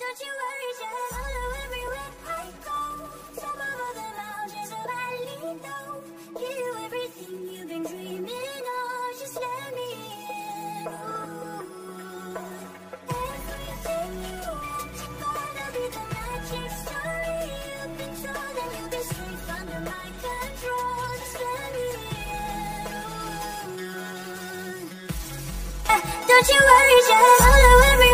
Don't you worry, just follow everywhere I go. Top of all the mountains of Alito. Give you everything you've been dreaming of. Just let me in. Ooh. Everything you want, gonna be the magic story you've been told, and you'll be safe under my control. Just let me in. Ooh. Don't you worry, just follow everywhere